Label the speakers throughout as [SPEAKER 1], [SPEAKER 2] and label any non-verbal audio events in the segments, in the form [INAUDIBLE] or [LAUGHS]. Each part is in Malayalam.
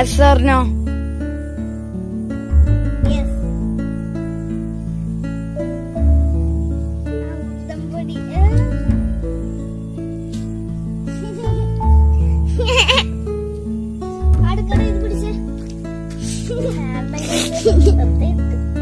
[SPEAKER 1] Yes or no?
[SPEAKER 2] Yes. Somebody [LAUGHS] അടുക്കള ഇത് പിടിച്ച്. [LAUGHS]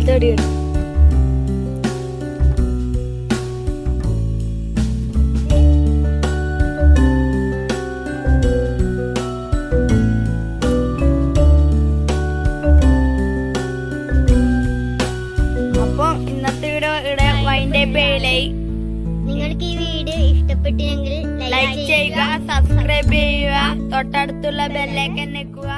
[SPEAKER 1] ഒറ്റയിൽ തേടി അപ്പം ഇന്നത്തെ വീഡിയോ ഇവിടെ വൈൻഡ് പേയിലായി
[SPEAKER 2] നിങ്ങൾക്ക് ഈ വീഡിയോ ഇഷ്ടപ്പെട്ടില്ലെങ്കിൽ
[SPEAKER 1] ലൈക്ക് ചെയ്യുക സബ്സ്ക്രൈബ് ചെയ്യുക തൊട്ടടുത്തുള്ള ബെല്ലേക്ക് നിൽക്കുക